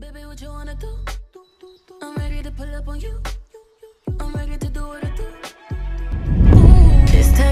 Baby, what you wanna do?